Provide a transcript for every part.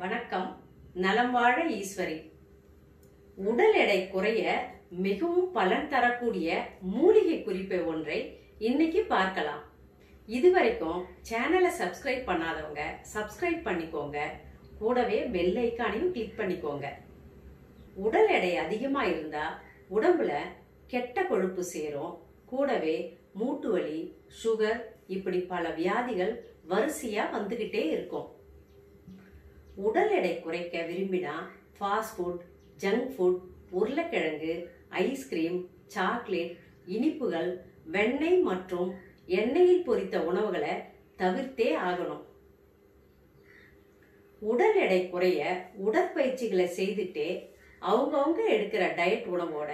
வணக்கம். நலம் வாழ ஈஸ்வரி. உடல் எடை குறைய மிகவும் பலன் தரக்கூடிய மூலிகை குறிப்பை ஒன்றை இன்னைக்கு பார்க்கலாம். இதுவரைக்கும் சேனலை சப்ஸ்கிரைப் பண்ணாதவங்க சப்ஸ்கிரைப் பண்ணிக்கோங்க. கூடவே பெல் ஐக்கானையும் கிளிக் பண்ணிக்கோங்க. உடல் எடை அதிகமா இருந்தா உடம்புல கெட்ட கொழுப்பு சேரும். கூடவே மூட்டு வலி சுகர் இப்படி பல வியாதிகள் வரிசையா வந்துகிட்டே இருக்கும். உடல் எடை குறைக்க விரும்பினா ஃபாஸ்ட் ஃபுட் ஜங்க் ஃபுட் உருளைக்கிழங்கு ஐஸ்கிரீம் சாக்லேட் இனிப்புகள் வெண்ணெய் மற்றும் எண்ணெயில் பொரித்த உணவுகளை தவிர்த்தே ஆகணும். உடல் எடை குறைய உடற்பயிற்சிகளை செய்துட்டே அவங்கவுங்க எடுக்கிற டயட் உணவோட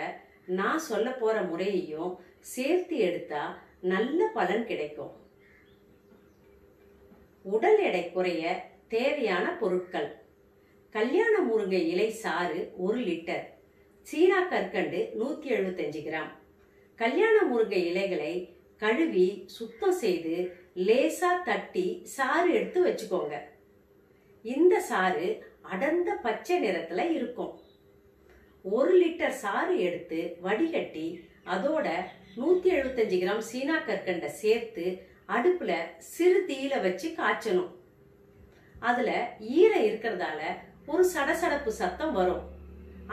நான் சொல்ல போற முறையையும் சேர்த்து எடுத்தா நல்ல பலன் கிடைக்கும். உடல் எடை குறைய தேவையான பொருட்கள். கல்யாண முருங்கை இலை சாறு ஒரு லிட்டர். சீரா கற்கண்டு நூற்றி எழுபத்தஞ்சு கிராம். கல்யாண முருங்கை இலைகளை கழுவி சுத்தம் செய்து லேசா தட்டி சாறு எடுத்து வச்சுக்கோங்க. இந்த சாறு அடர்ந்த பச்சை நிறத்துல இருக்கும். ஒரு லிட்டர் சாறு எடுத்து வடிகட்டி அதோட நூத்தி எழுபத்தஞ்சு கிராம் சீனா கற்கண்டை சேர்த்து அடுப்புல சிறு தீயில வச்சு காய்ச்சணும். அதுல ஈரம் இருக்கிறதால ஒரு சடசடப்பு சத்தம் வரும்.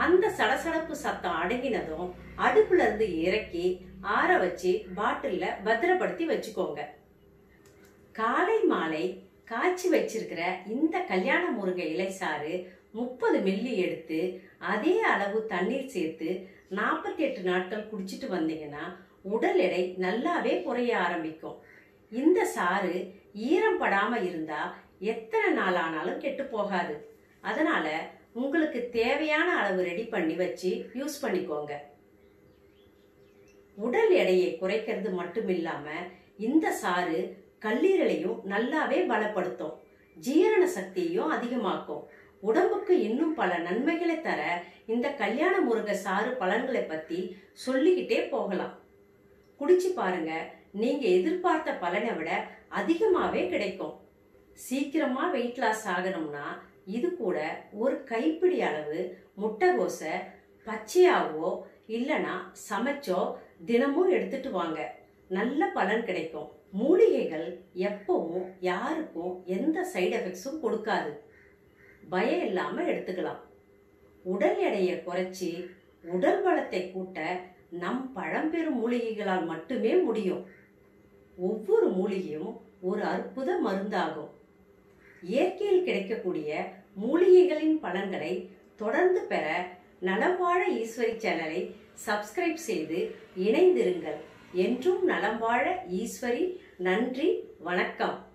அந்த சடசடப்பு சத்தம் அடங்கினதும் அடுப்புல இருந்து இறக்கி ஆற வச்சு பாட்டில்ல பத்திரப்படுத்தி வச்சுக்கோங்க. காலை மாலை காய்ச்சி வச்சிருக்கிற இந்த கல்யாண முருங்கை இலை சாறு முப்பது மில்லி எடுத்து அதே அளவு தண்ணீர் சேர்த்து நாற்பத்தி எட்டு நாட்கள் குடிச்சிட்டு வந்தீங்கன்னா உடல் எடை நல்லாவே குறைய ஆரம்பிக்கும். இந்த சாறு ஈரம் படாம இருந்தா எத்தனை நாள் ஆனாலும் கெட்டு போகாது. அதனால உங்களுக்கு தேவையான அளவு ரெடி பண்ணி வச்சு யூஸ் பண்ணிக்கோங்க. உடல் எடையை குறைக்கிறது மட்டும் இல்லாம இந்த சாறு கல்லீரலையும் நல்லாவே பலப்படுத்தும். ஜீரண சக்தியையும் அதிகமாக்கும். உடம்புக்கு இன்னும் பல நன்மைகளை தர இந்த கல்யாண முருக சாறு பலன்களை பத்தி சொல்லிக்கிட்டே போகலாம். குடிச்சு பாருங்க. நீங்க எதிர்பார்த்த பலனை விட அதிகமாவே கிடைக்கும். சீக்கிரமாக வெயிட் லாஸ் ஆகணும்னா இது கூட ஒரு கைப்பிடி அளவு முட்டைகோசை பச்சையாவோ இல்லைனா சமைச்சோ தினமும் எடுத்துட்டு வாங்க. நல்ல பலன் கிடைக்கும். மூலிகைகள் எப்பவும் யாருக்கும் எந்த சைடு எஃபெக்ட்ஸும் கொடுக்காது. பயம் இல்லாமல் எடுத்துக்கலாம். உடல் எடையை குறைச்சி உடல் பலத்தை கூட்ட நம் பழம்பெரும் மூலிகைகளால் மட்டுமே முடியும். ஒவ்வொரு மூலிகையும் ஒரு அற்புத மருந்தாகும். இயற்கையில் கிடைக்கக்கூடிய மூலிகைகளின் பலன்களை தொடர்ந்து பெற நலம்பாழ ஈஸ்வரி சேனலை சப்ஸ்கிரைப் செய்து இணைந்திருங்கள். என்றும் நலம் வாழ ஈஸ்வரி நன்றி வணக்கம்.